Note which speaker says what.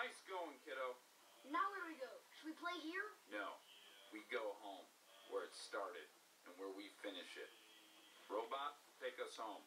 Speaker 1: Nice going, kiddo.
Speaker 2: Now where do we go? Should we play here?
Speaker 1: No, we go home, where it started, and where we finish it. Robot, take us home.